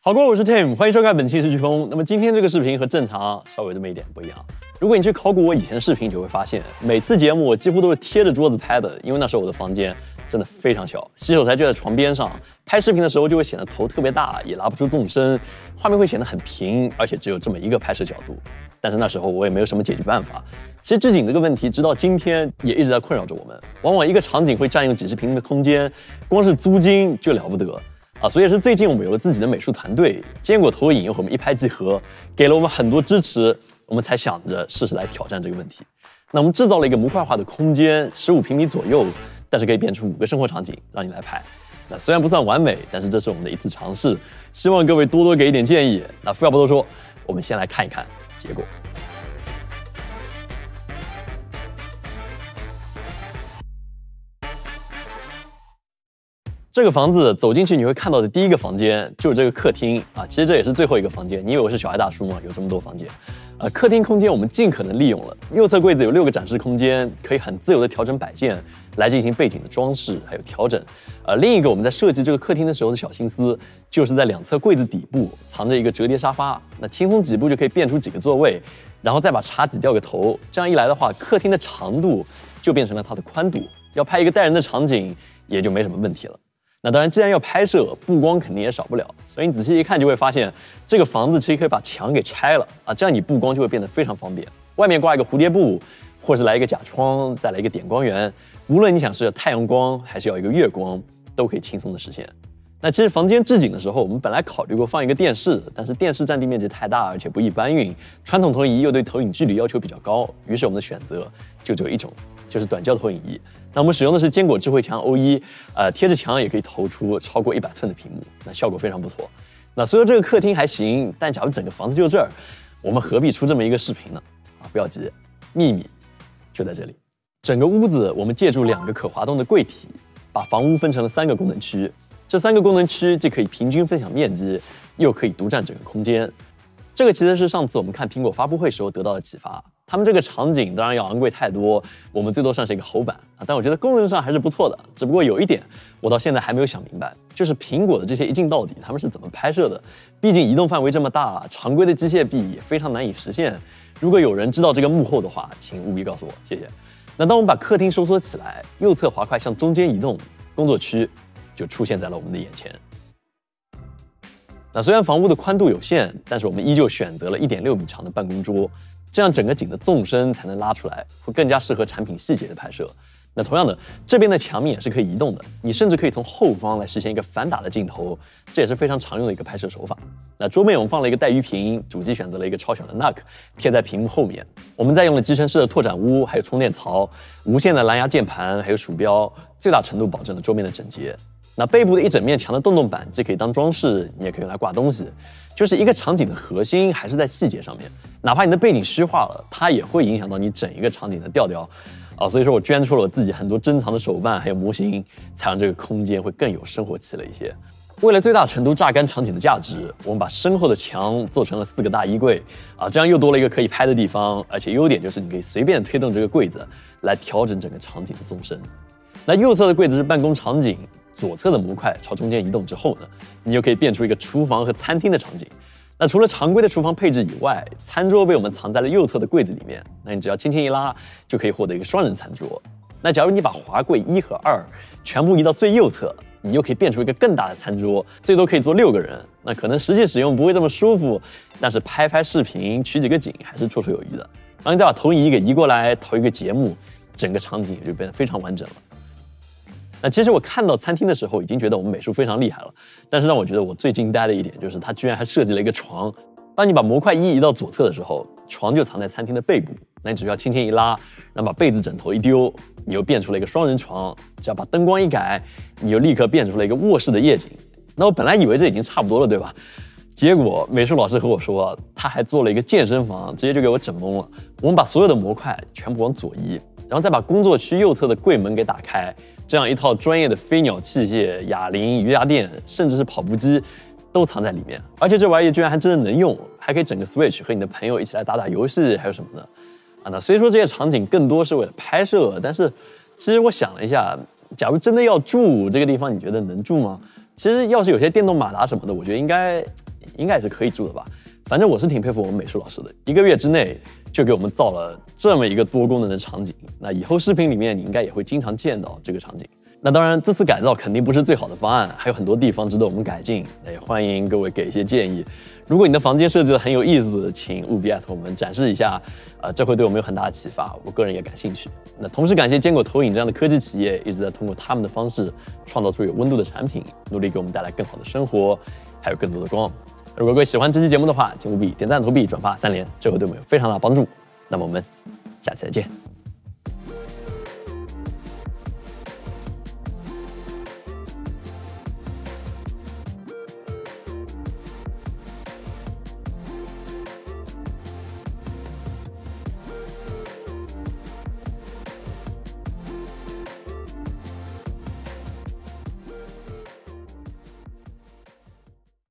好，各位，我是 Tim，欢迎收看本期《视飓风》。那么今天这个视频和正常稍微这么一点不一样。如果你去考古我以前的视频，就会发现每次节目我几乎都是贴着桌子拍的，因为那时候我的房间真的非常小，洗手台就在床边上，拍视频的时候就会显得头特别大，也拉不出纵深，画面会显得很平，而且只有这么一个拍摄角度。但是那时候我也没有什么解决办法。其实置景这个问题，直到今天也一直在困扰着我们。往往一个场景会占用几十平米的空间，光是租金就了不得。啊，所以是最近我们有了自己的美术团队，坚果投影又和我们一拍即合，给了我们很多支持，我们才想着试试来挑战这个问题。那我们制造了一个模块化的空间，十五平米左右，但是可以变出五个生活场景让你来拍。那虽然不算完美，但是这是我们的一次尝试，希望各位多多给一点建议。那废话不多说，我们先来看一看结果。这个房子走进去，你会看到的第一个房间就是这个客厅啊。其实这也是最后一个房间。你以为我是小孩大叔吗？有这么多房间，呃，客厅空间我们尽可能利用了。右侧柜子有六个展示空间，可以很自由的调整摆件来进行背景的装饰还有调整。呃，另一个我们在设计这个客厅的时候的小心思，就是在两侧柜子底部藏着一个折叠沙发，那轻松几步就可以变出几个座位，然后再把茶几掉个头。这样一来的话，客厅的长度就变成了它的宽度。要拍一个带人的场景，也就没什么问题了。那当然，既然要拍摄，布光肯定也少不了。所以你仔细一看，就会发现这个房子其实可以把墙给拆了啊，这样你布光就会变得非常方便。外面挂一个蝴蝶布，或是来一个假窗，再来一个点光源，无论你想是要太阳光还是要一个月光，都可以轻松的实现。那其实房间置景的时候，我们本来考虑过放一个电视，但是电视占地面积太大，而且不易搬运，传统投影仪又对投影距离要求比较高，于是我们的选择就只有一种，就是短焦投影仪。那我们使用的是坚果智慧墙 O 一，呃，贴着墙也可以投出超过一百寸的屏幕，那效果非常不错。那虽然这个客厅还行，但假如整个房子就这儿，我们何必出这么一个视频呢？啊，不要急，秘密就在这里。整个屋子我们借助两个可滑动的柜体，把房屋分成了三个功能区。这三个功能区既可以平均分享面积，又可以独占整个空间。这个其实是上次我们看苹果发布会时候得到的启发。他们这个场景当然要昂贵太多，我们最多算是一个猴版啊，但我觉得功能上还是不错的。只不过有一点，我到现在还没有想明白，就是苹果的这些一镜到底，他们是怎么拍摄的？毕竟移动范围这么大，常规的机械臂也非常难以实现。如果有人知道这个幕后的话，请务必告诉我，谢谢。那当我们把客厅收缩起来，右侧滑块向中间移动，工作区就出现在了我们的眼前。那虽然房屋的宽度有限，但是我们依旧选择了一点六米长的办公桌。这样整个景的纵深才能拉出来，会更加适合产品细节的拍摄。那同样的，这边的墙面也是可以移动的，你甚至可以从后方来实现一个反打的镜头，这也是非常常用的一个拍摄手法。那桌面我们放了一个带鱼屏，主机选择了一个超小的 NUC 贴在屏幕后面，我们再用了集成式的拓展坞，还有充电槽，无线的蓝牙键盘，还有鼠标，最大程度保证了桌面的整洁。那背部的一整面墙的洞洞板，既可以当装饰，你也可以用来挂东西。就是一个场景的核心还是在细节上面，哪怕你的背景虚化了，它也会影响到你整一个场景的调调啊。所以说我捐出了我自己很多珍藏的手办还有模型，才让这个空间会更有生活气了一些。为了最大程度榨干场景的价值，我们把身后的墙做成了四个大衣柜啊，这样又多了一个可以拍的地方，而且优点就是你可以随便推动这个柜子来调整整个场景的纵深。那右侧的柜子是办公场景。左侧的模块朝中间移动之后呢，你就可以变出一个厨房和餐厅的场景。那除了常规的厨房配置以外，餐桌被我们藏在了右侧的柜子里面。那你只要轻轻一拉，就可以获得一个双人餐桌。那假如你把滑柜一和二全部移到最右侧，你又可以变出一个更大的餐桌，最多可以坐六个人。那可能实际使用不会这么舒服，但是拍拍视频、取几个景还是绰绰有余的。然后你再把投影仪给移过来，投一个节目，整个场景也就变得非常完整了。那其实我看到餐厅的时候，已经觉得我们美术非常厉害了。但是让我觉得我最惊呆的一点，就是它居然还设计了一个床。当你把模块一移到左侧的时候，床就藏在餐厅的背部。那你只需要轻轻一拉，然后把被子枕头一丢，你又变出了一个双人床。只要把灯光一改，你就立刻变出了一个卧室的夜景。那我本来以为这已经差不多了，对吧？结果美术老师和我说，他还做了一个健身房，直接就给我整懵了。我们把所有的模块全部往左移，然后再把工作区右侧的柜门给打开。这样一套专业的飞鸟器械、哑铃、瑜伽垫，甚至是跑步机，都藏在里面。而且这玩意居然还真的能用，还可以整个 Switch 和你的朋友一起来打打游戏，还有什么的啊？那虽说这些场景更多是为了拍摄，但是其实我想了一下，假如真的要住这个地方，你觉得能住吗？其实要是有些电动马达什么的，我觉得应该应该也是可以住的吧。反正我是挺佩服我们美术老师的，一个月之内就给我们造了这么一个多功能的场景。那以后视频里面你应该也会经常见到这个场景。那当然，这次改造肯定不是最好的方案，还有很多地方值得我们改进。那也欢迎各位给一些建议。如果你的房间设计的很有意思，请务必艾特我们展示一下，啊，这会对我们有很大的启发。我个人也感兴趣。那同时感谢坚果投影这样的科技企业，一直在通过他们的方式创造出有温度的产品，努力给我们带来更好的生活，还有更多的光。如果各位喜欢这期节目的话，请务必点赞、投币、转发三连，这会对我们有非常大的帮助。那么我们下次再见。